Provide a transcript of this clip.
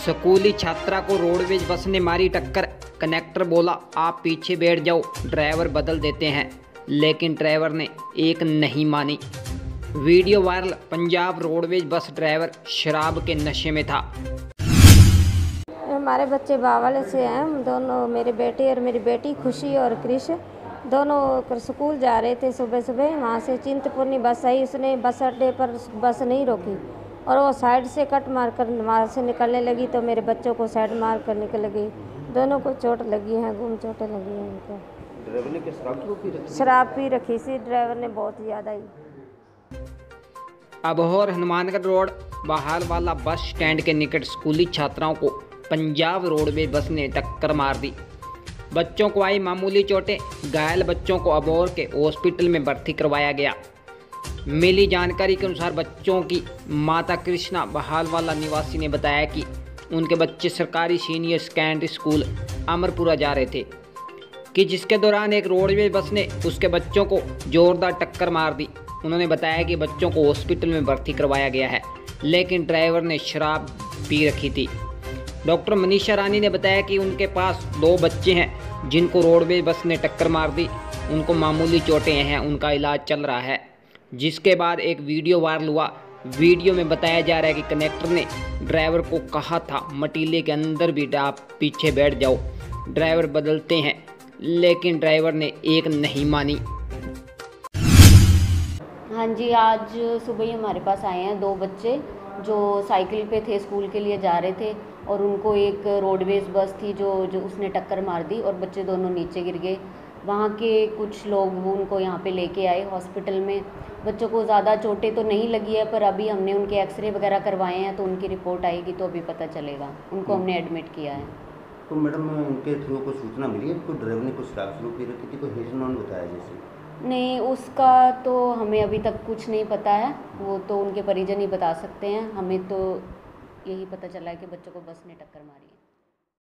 स्कूली छात्रा को रोडवेज़ बस ने मारी टक्कर। कनेक्टर बोला, आप पीछे बैठ जाओ, ड्राइवर बदल देते हैं। लेकिन ड्राइवर ने एक नहीं मानी। Video viral, Punjab roadways bus driver शराब के नशे में था। हमारे बच्चे बावल से हैं। दोनों मेरे बेटे और मेरी बेटी, खुशी और क्रिश, दोनों स्कूल जा रहे थे सुबह सुबह वहाँ से चिंतपूर्णी बस आई, उसने बस अड्डे पर बस नहीं रोकी। और वो साइड से कट मार कर वहाँ से निकलने लगी तो मेरे बच्चों को साइड मार कर निकल गई। दोनों को चोट लगी है गुम चोटें लगी हैं उनको। ड्राइवर ने शराब पी रखी? शराब पी रखी थी ड्राइवर ने बहुत ज़्यादा ही। अबोहर हनुमानगढ़ रोड बहाल वाला बस स्टैंड के निकट स्कूली छात्राओं को पंजाब रोडवेज़ बस ने टक्कर मार दी। बच्चों को आई मामूली चोटें घायल बच्चों को अबोहर के हॉस्पिटल में भर्ती करवाया गया। मिली जानकारी के अनुसार बच्चों की माता कृष्णा बहालवाला निवासी ने बताया कि उनके बच्चे सरकारी सीनियर सेकेंडरी स्कूल अमरपुरा जा रहे थे, कि जिसके दौरान एक रोडवेज़ बस ने उसके बच्चों को जोरदार टक्कर मार दी। उन्होंने बताया कि बच्चों को हॉस्पिटल में भर्ती करवाया गया है, लेकिन ड्राइवर ने शराब पी रखी थी। डॉक्टर मनीषा रानी ने बताया कि उनके पास दो बच्चे हैं, जिनको रोडवेज़ बस ने टक्कर मार दी। उनको मामूली चोटें हैं, उनका इलाज चल रहा है। जिसके बाद एक वीडियो वायरल हुआ। वीडियो में बताया जा रहा है कि कनेक्टर ने ड्राइवर को कहा था, मटीले के अंदर भी आप पीछे बैठ जाओ। ड्राइवर बदलते हैं, लेकिन ड्राइवर ने एक नहीं मानी। हाँ जी, आज सुबह ही हमारे पास आए हैं दो बच्चे जो साइकिल पे थे, स्कूल के लिए जा रहे थे और उनको एक रोडवेज़ बस थी जो जो उसने टक्कर मार दी और बच्चे दोनों नीचे गिर गए। वहाँ के कुछ लोग उनको यहाँ पे लेके आए हॉस्पिटल में। बच्चों को ज़्यादा चोटें तो नहीं लगी है पर अभी हमने उनके एक्सरे वगैरह करवाए हैं तो उनकी रिपोर्ट आएगी तो अभी पता चलेगा। उनको हमने एडमिट किया है। तो मैडम उनके थ्रू को सूचना मिली है? कोई ड्राइवर ने कुछ शराब शुरू पी रखी थी? कोई बताया जैसे? नहीं उसका तो हमें अभी तक कुछ नहीं पता है। वो तो उनके परिजन ही बता सकते हैं। हमें तो यही पता चला है कि बच्चों को बस ने टक्कर मारी है।